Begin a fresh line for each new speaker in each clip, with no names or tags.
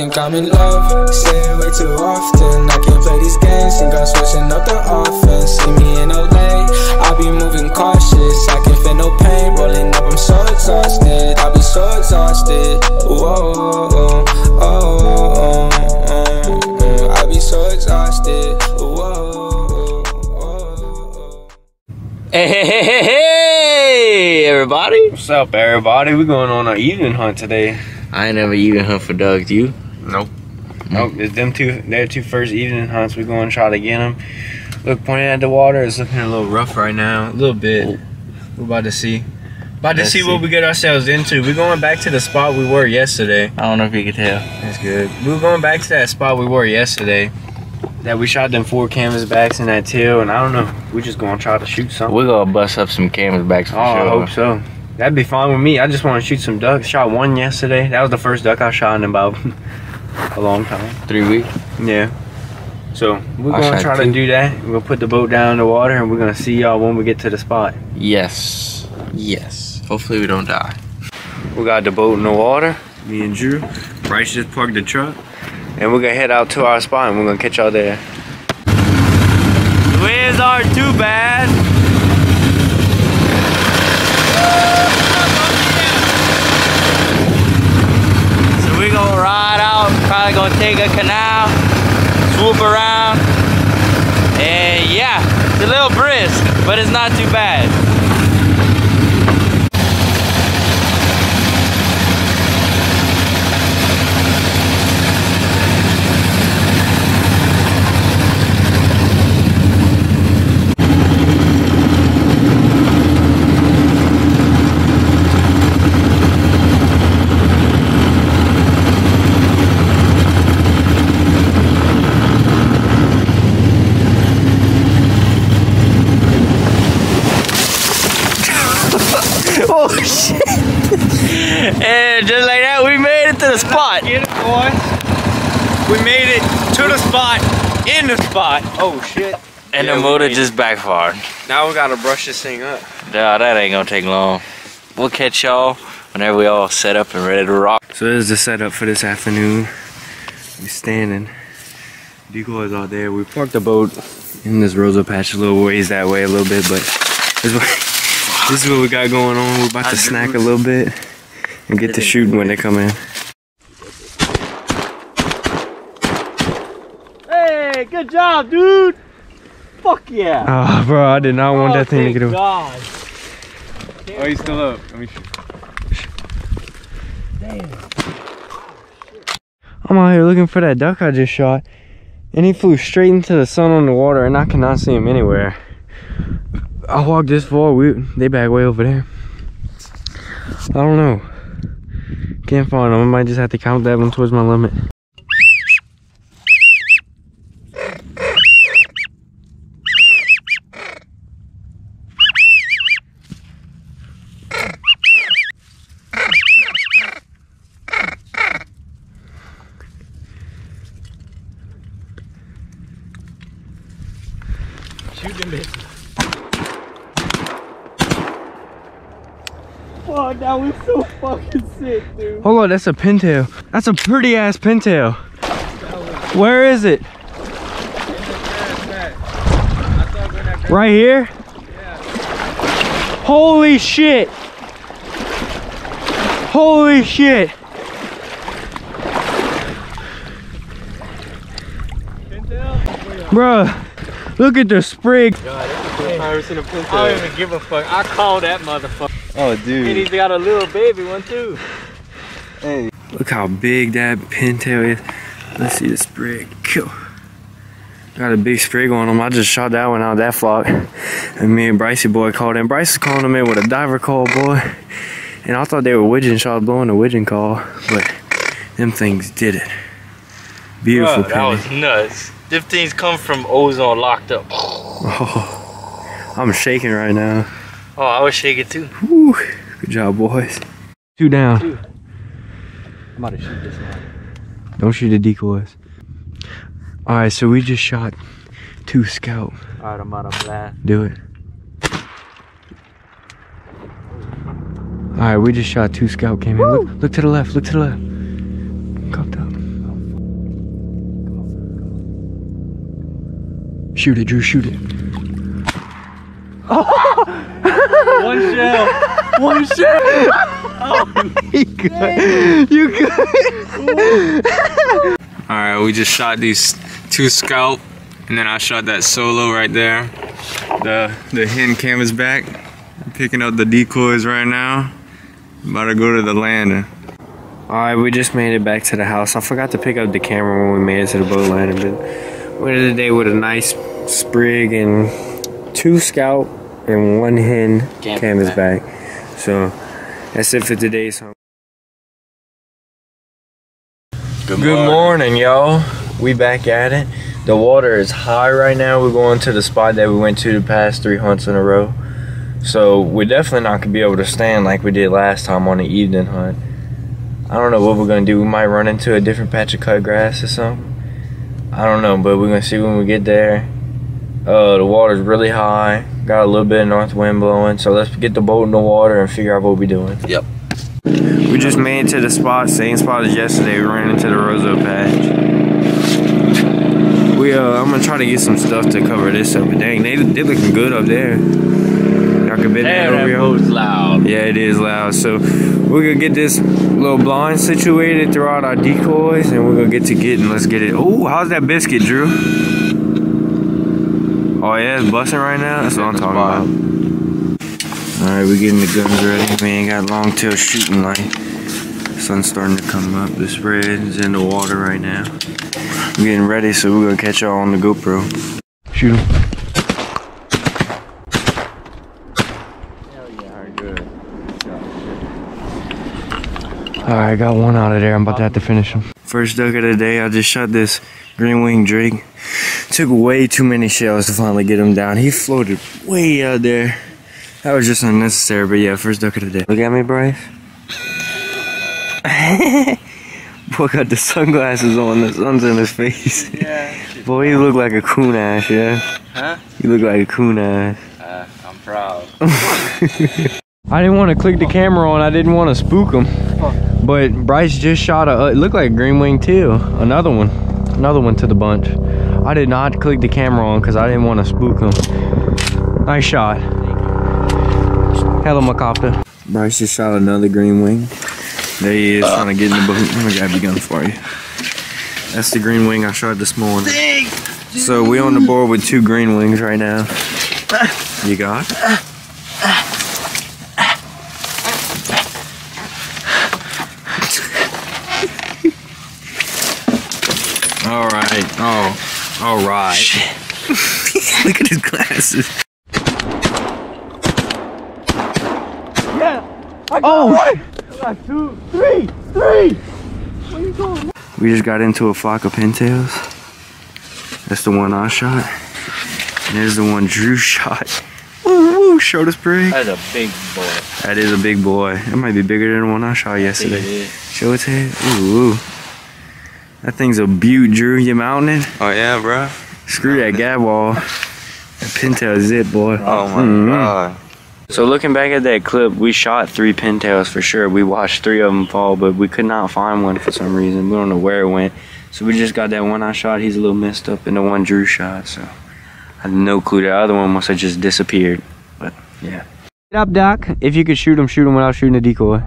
think I'm in love. Say it way too often. I can't play these games. Think I'm switching up the offense. See me in LA, I be moving cautious. I can feel no pain rolling up. I'm so exhausted. I be so exhausted. Whoa, oh, oh, oh, oh, I be so exhausted. Whoa, oh, oh, oh.
Hey, hey, hey, hey, hey, everybody.
What's up, everybody? We're going on an evening hunt today.
I ain't never even hunt for ducks. You?
Nope. Nope. It's them two. Their two first evening hunts. We're going to try to get them. Look, pointing at the water. It's looking a little rough right now. A little bit. We're about to see. About to see,
see.
what we get ourselves into. We're going back to the spot we were yesterday.
I don't know if you can tell.
That's good. We're going back to that spot we were yesterday. That we shot them four canvasbacks in that tail, and I don't know. We're just gonna try to shoot something.
We're gonna bust up some canvasbacks for
Oh, I hope so. That'd be fine with me. I just want to shoot some ducks. Shot one yesterday. That was the first duck I shot in about a long time.
Three weeks.
Yeah. So we're
I
gonna try to do that. We're gonna put the boat down in the water, and we're gonna see y'all when we get to the spot.
Yes. Yes. Hopefully we don't die.
We got the boat in the water. Me and Drew. Bryce just parked the truck, and we're gonna head out to our spot, and we're gonna catch y'all there. The winds aren't too bad.
So we gonna ride out. Probably gonna take a canal, swoop around, and yeah, it's a little brisk, but it's not too bad. oh shit! and just like that, we made it to the spot.
Get it, boys. We made it to the spot, in the spot. Oh shit.
And
Yeah,
the motor just backfired.
Now we gotta brush this thing up.
Nah, that ain't gonna take long. We'll catch y'all whenever we all set up and ready to rock.
So this is the setup for this afternoon. We're standing. Decoys out there. We parked the boat in this Roseau patch a little ways that way a little bit, but this is what, this is what we got going on. We're about to snack a little bit and get to shooting when they come in.
Hey, good job, dude. Fuck yeah.
Oh, bro, I did not want oh, that thing to get away.
God.
Oh, he's still up. Let me shoot. I'm out here looking for that duck I just shot, and he flew straight into the sun on the water, and I cannot see him anywhere. I walked this far, we they back way over there. I don't know. Can't find him. I might just have to count that one towards my limit.
Oh, that was so fucking sick, dude.
Hold on, that's a pintail. That's a pretty ass pintail. Where is it? Right here? Holy shit! Holy shit! Bruh, look at the sprig.
I don't even give a fuck. I call that motherfucker.
Oh, dude.
And
dude.
he's got a little baby one too. Hey.
Look how big that pintail is. Let's see the sprig. Cool. Got a big sprig on him. I just shot that one out of that flock. And me and Brycey boy called in. Bryce is calling him in with a diver call, boy. And I thought they were widgeon shot blowing a widgeon call. But them things did it. Beautiful
that was nuts. Them things come from ozone locked up.
Oh, I'm shaking right now.
Oh, I was shaking too.
Whew. Good job, boys. Two down. Two.
I'm about to shoot this one.
Don't shoot the decoys. All right, so we just shot two scout.
All right, I'm out of blast.
Do it. All right, we just shot two scout came in. Look, look to the left, look to the left. Cupped up. Shoot it, Drew, shoot it. Oh!
One shell.
One shot. Oh, you good. You good. All right, we just shot these two scaup, and then I shot that solo right there. The the hen canvas back. I'm picking up the decoys right now. About to go to the landing. All right, we just made it back to the house. I forgot to pick up the camera when we made it to the boat landing, but we ended the day with a nice sprig and two scaup and one hen
Canvas
canvas back. So that's it for today's home.
Good,
Good morning, y'all. We back at it. The water is high right now. We're going to the spot that we went to the past three hunts in a row. So we're definitely not gonna be able to stand like we did last time on the evening hunt. I don't know what we're gonna do. We might run into a different patch of cut grass or something. I don't know, but we're gonna see when we get there. Uh, the water's really high. Got a little bit of north wind blowing. So let's get the boat in the water and figure out what we're doing.
Yep.
We just made it to the spot, same spot as yesterday. We ran into the Roseau patch. We uh, I'm gonna try to get some stuff to cover this up. But dang, they they looking good up there. Y'all can bet that
Damn,
over
that
here.
boat's loud.
Yeah, it is loud. So we're gonna get this little blind situated throughout our decoys, and we're gonna get to getting. Let's get it. Oh, how's that biscuit, Drew? Oh yeah, it's busting right now. That's what I'm talking about. All right, we're getting the guns ready. We ain't got long tail shooting light. Sun's starting to come up. The spread is in the water right now. We're getting ready, so we're gonna catch y'all on the GoPro. Shoot him. Alright, got one out of there. I'm about to have to finish him. First duck of the day, I just shot this green wing drake. Took way too many shells to finally get him down. He floated way out there. That was just unnecessary, but yeah, first duck of the day. Look at me, Bryce. Boy got the sunglasses on, the sun's in his face.
Yeah.
Boy, you look like a coon ass, yeah?
Huh?
You look like a coon ass.
Uh, I'm proud.
I didn't want to click the camera on. I didn't want to spook him. But Bryce just shot a. It looked like a green wing too. Another one. Another one to the bunch. I did not click the camera on because I didn't want to spook him. Nice shot. Hello, helicopter. Bryce just shot another green wing. There he is uh. trying to get in the boat. I'm gonna grab your gun for you. That's the green wing I shot this morning. So we on the board with two green wings right now. Uh. You got? Uh. It? All right. Oh, all right. Look at his glasses. Yeah. Oh. Two, three, three. We just got into a flock of pintails. That's the one I shot. And there's the one Drew shot. Woo woo, showed us pretty.
That's a big boy.
That is a big boy. It might be bigger than the one I shot yesterday. Show its head. Ooh, ooh. That thing's a beaut, Drew. You mounting it?
Oh yeah, bro.
Screw that gadwall. That pintail is it, boy.
Oh my
Mhm.
god.
So looking back at that clip, we shot three pintails for sure. We watched three of them fall, but we could not find one for some reason. We don't know where it went. So we just got that one I shot. He's a little messed up, and the one Drew shot. So I had no clue. The other one must have just disappeared. But yeah. Get up, Doc. If you could shoot him, shoot him without shooting a decoy.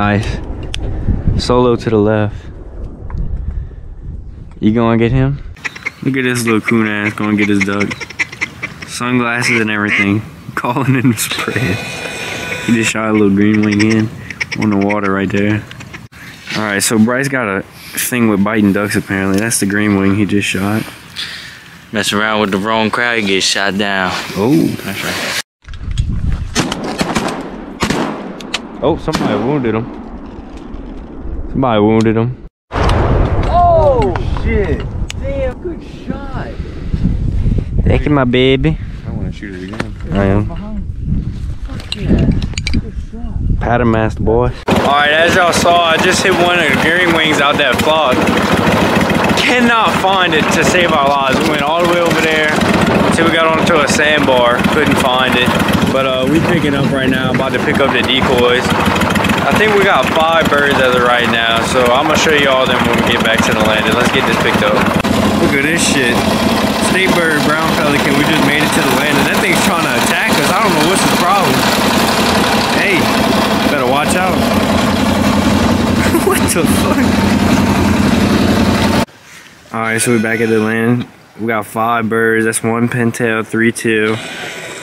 Nice. Solo to the left. You gonna get him? Look at this little coon ass going to get his duck. Sunglasses and everything. Calling in the spread. He just shot a little green wing in on the water right there. Alright, so Bryce got a thing with biting ducks apparently. That's the green wing he just shot.
Mess around with the wrong crowd, you get shot down.
Oh.
That's right.
Oh, somebody wounded him. Somebody wounded him.
Oh shit! Damn, good shot.
Thank you, my baby.
I want to shoot it again.
I am. Pattern master boy. Alright, as y'all saw, I just hit one of the green wings out that fog. Cannot find it to save our lives. We went all the way over there until we got onto a sandbar. Couldn't find it. But uh, we picking up right now. About to pick up the decoys. I think we got five birds as of right now, so I'm gonna show you all them when we get back to the landing. Let's get this picked up. Look at this shit. State bird, brown pelican, we just made it to the landing. That thing's trying to attack us. I don't know what's the problem. Hey, better watch out. what the fuck? Alright, so we're back at the land. We got five birds. That's one pintail, three two.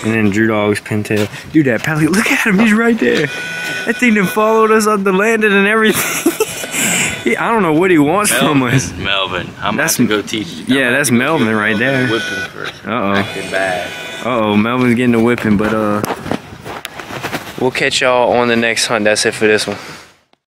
And then Drew Dog's pintail. Dude, that pelican, look at him, he's right there. That thing that followed us up the landing and everything. he, I don't know what he wants from us.
Melvin. I'm
That's-
gonna go teach. I'm
yeah, that's
have to go
Melvin right there.
Whipping first.
Uh-oh.
Acting bad.
Uh oh, Melvin's getting the whipping, but uh, we'll catch y'all on the next hunt. That's it for this one.